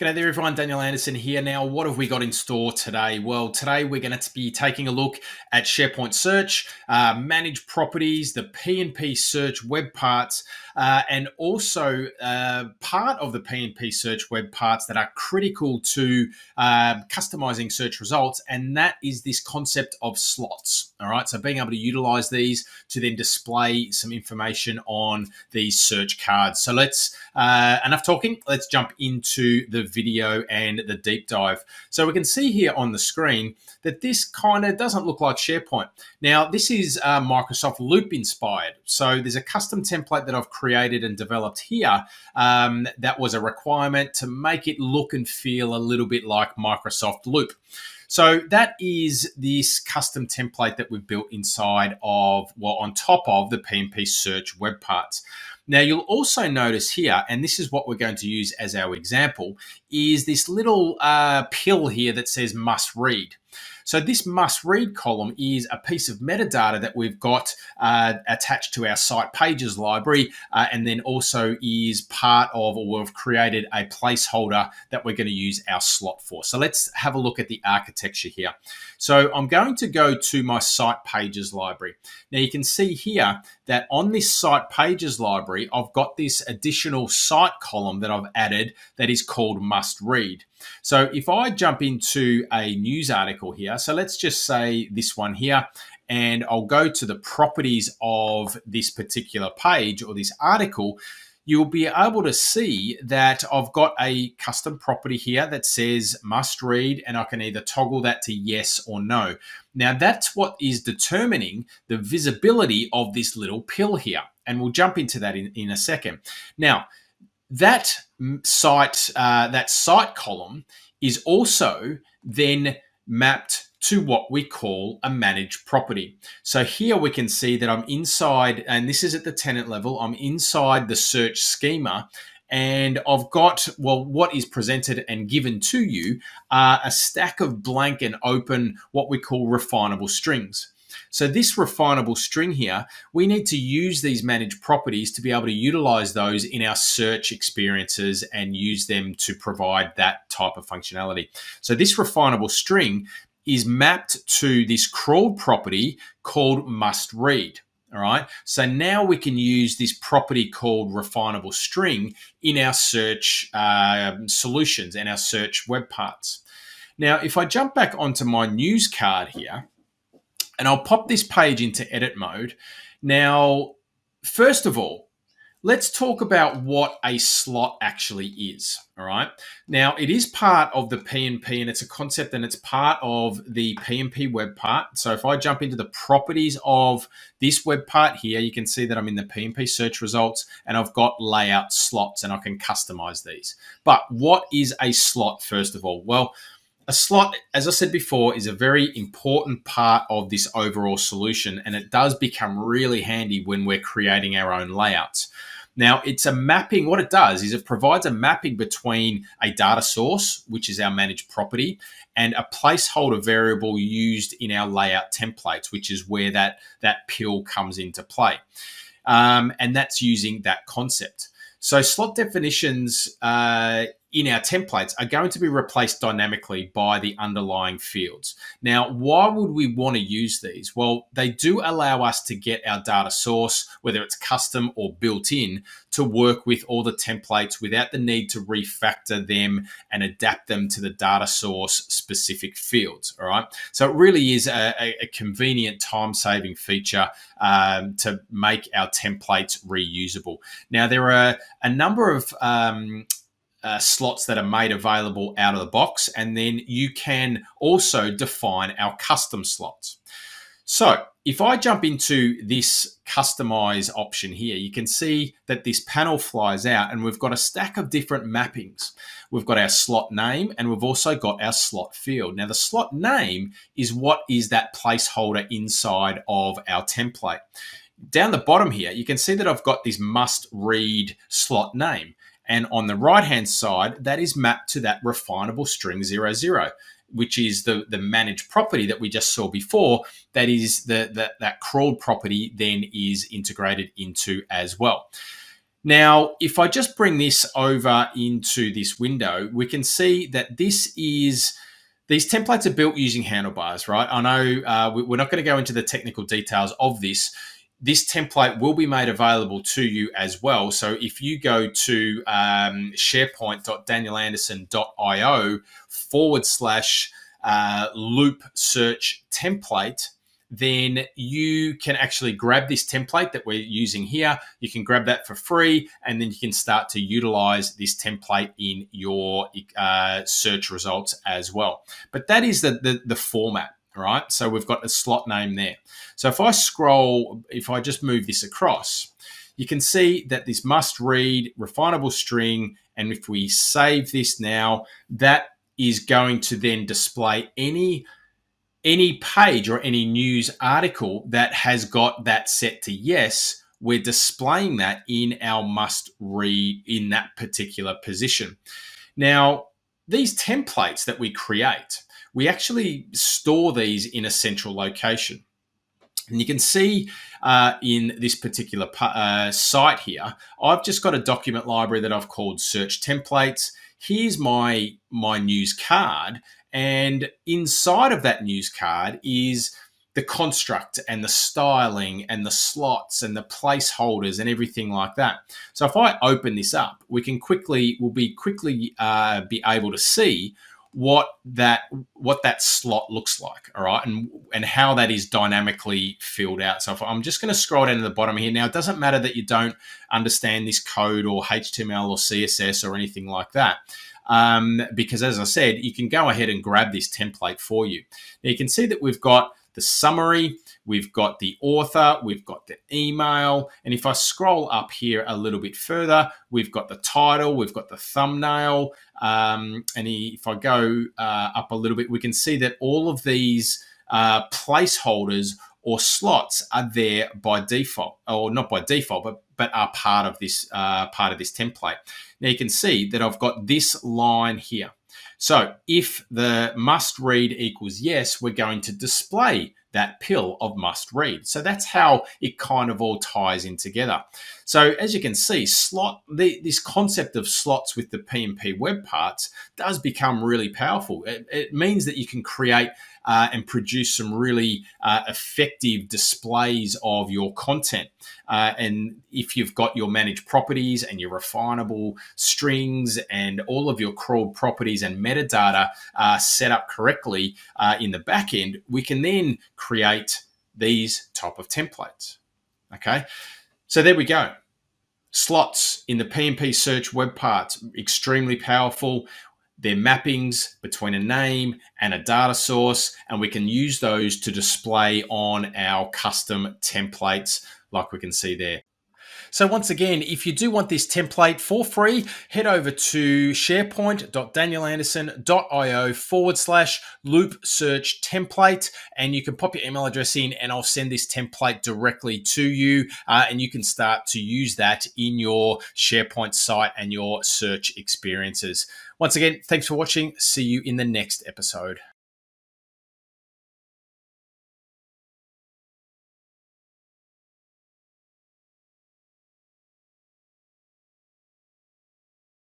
G'day there, everyone. Daniel Anderson here. Now, what have we got in store today? Well, today we're going to be taking a look at SharePoint Search, uh, Manage Properties, the PNP Search web parts, uh, and also uh, part of the PNP Search web parts that are critical to um, customizing search results, and that is this concept of slots. All right, so being able to utilize these to then display some information on these search cards. So let's uh, enough talking. Let's jump into the video and the deep dive. So we can see here on the screen that this kind of doesn't look like SharePoint. Now, this is uh, Microsoft Loop inspired. So there's a custom template that I've created and developed here um, that was a requirement to make it look and feel a little bit like Microsoft Loop. So that is this custom template that we've built inside of, well, on top of the PNP search web parts. Now you'll also notice here, and this is what we're going to use as our example, is this little uh, pill here that says must read. So this must read column is a piece of metadata that we've got uh, attached to our site pages library, uh, and then also is part of, or we've created a placeholder that we're going to use our slot for. So let's have a look at the architecture here. So I'm going to go to my site pages library. Now you can see here that on this site pages library, I've got this additional site column that I've added that is called must read. So if I jump into a news article here, so let's just say this one here, and I'll go to the properties of this particular page or this article, you'll be able to see that I've got a custom property here that says must read, and I can either toggle that to yes or no. Now, that's what is determining the visibility of this little pill here. And we'll jump into that in, in a second. Now, that site, uh, that site column is also then mapped to what we call a managed property. So here we can see that I'm inside, and this is at the tenant level, I'm inside the search schema and I've got, well, what is presented and given to you are a stack of blank and open, what we call refinable strings. So this refinable string here, we need to use these managed properties to be able to utilize those in our search experiences and use them to provide that type of functionality. So this refinable string is mapped to this crawled property called must read. All right. So now we can use this property called refinable string in our search uh, solutions and our search web parts. Now, if I jump back onto my news card here, and I'll pop this page into edit mode. Now, first of all, let's talk about what a slot actually is. All right. Now, it is part of the PNP and it's a concept and it's part of the PNP web part. So if I jump into the properties of this web part here, you can see that I'm in the PNP search results and I've got layout slots and I can customize these. But what is a slot, first of all? Well, a slot, as I said before, is a very important part of this overall solution, and it does become really handy when we're creating our own layouts. Now, it's a mapping. What it does is it provides a mapping between a data source, which is our managed property, and a placeholder variable used in our layout templates, which is where that, that pill comes into play. Um, and that's using that concept. So slot definitions uh, in our templates are going to be replaced dynamically by the underlying fields. Now, why would we want to use these? Well, they do allow us to get our data source, whether it's custom or built in, to work with all the templates without the need to refactor them and adapt them to the data source specific fields. All right. So it really is a, a convenient time saving feature um, to make our templates reusable. Now, there are a number of um, uh, slots that are made available out of the box. And then you can also define our custom slots. So if I jump into this customize option here, you can see that this panel flies out and we've got a stack of different mappings. We've got our slot name and we've also got our slot field. Now the slot name is what is that placeholder inside of our template. Down the bottom here, you can see that I've got this must read slot name. And on the right hand side, that is mapped to that refinable string 00, which is the, the managed property that we just saw before. That is the, the that crawled property then is integrated into as well. Now, if I just bring this over into this window, we can see that this is these templates are built using handlebars, right? I know uh, we're not going to go into the technical details of this. This template will be made available to you as well. So if you go to um, sharepoint.danielanderson.io forward slash uh, loop search template, then you can actually grab this template that we're using here. You can grab that for free, and then you can start to utilize this template in your uh, search results as well. But that is the, the, the format, right? So we've got a slot name there. So if I scroll, if I just move this across, you can see that this must read refinable string. And if we save this now, that is going to then display any any page or any news article that has got that set to yes, we're displaying that in our must read in that particular position. Now, these templates that we create, we actually store these in a central location. And you can see uh, in this particular uh, site here, I've just got a document library that I've called search templates. Here's my, my news card. And inside of that news card is the construct and the styling and the slots and the placeholders and everything like that. So if I open this up, we can quickly, we'll be quickly uh, be able to see what that what that slot looks like all right and and how that is dynamically filled out so i'm just going to scroll down to the bottom here now it doesn't matter that you don't understand this code or html or css or anything like that um, because as I said, you can go ahead and grab this template for you. Now you can see that we've got the summary, we've got the author, we've got the email, and if I scroll up here a little bit further, we've got the title, we've got the thumbnail, um, and if I go uh, up a little bit, we can see that all of these uh, placeholders or slots are there by default, or not by default, but but are part of this uh, part of this template. Now you can see that I've got this line here. So if the must read equals yes, we're going to display that pill of must read. So that's how it kind of all ties in together. So as you can see, slot the, this concept of slots with the PnP web parts does become really powerful. It, it means that you can create uh, and produce some really uh, effective displays of your content. Uh, and if you've got your managed properties and your refinable strings and all of your crawled properties and metadata uh, set up correctly uh, in the back end, we can then create these type of templates. Okay, so there we go. Slots in the PnP search web parts, extremely powerful. They're mappings between a name and a data source, and we can use those to display on our custom templates like we can see there. So once again, if you do want this template for free, head over to sharepoint.danielanderson.io forward slash loop search template, and you can pop your email address in, and I'll send this template directly to you, uh, and you can start to use that in your SharePoint site and your search experiences. Once again, thanks for watching. See you in the next episode.